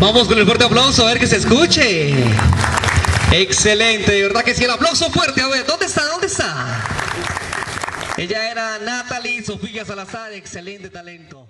Vamos con el fuerte aplauso, a ver que se escuche. Excelente, de verdad que sí, el aplauso fuerte. A ver, ¿dónde está? ¿Dónde está? Ella era Natalie Sofía Salazar, excelente talento.